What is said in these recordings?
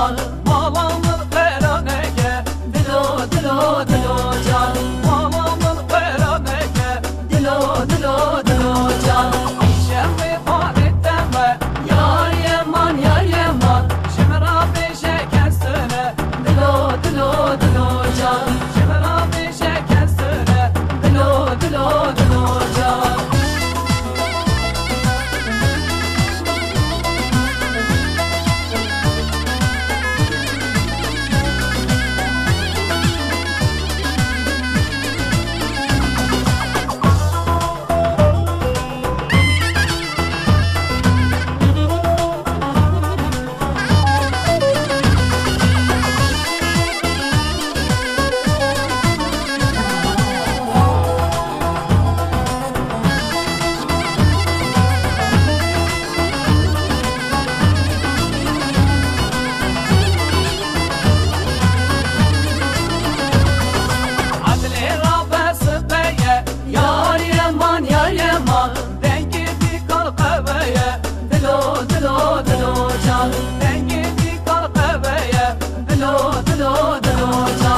yaman The dalo, the dalo.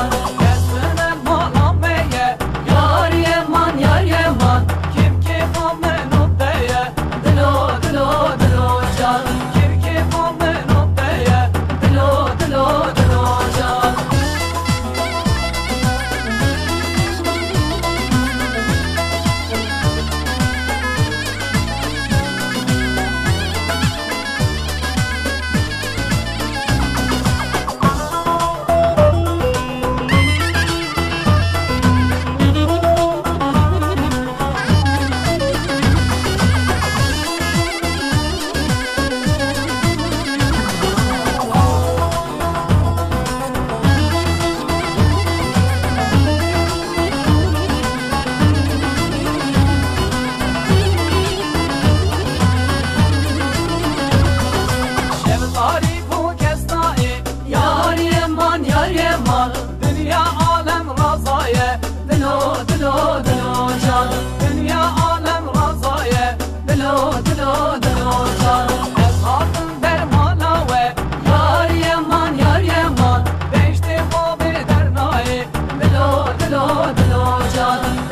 cadına cadına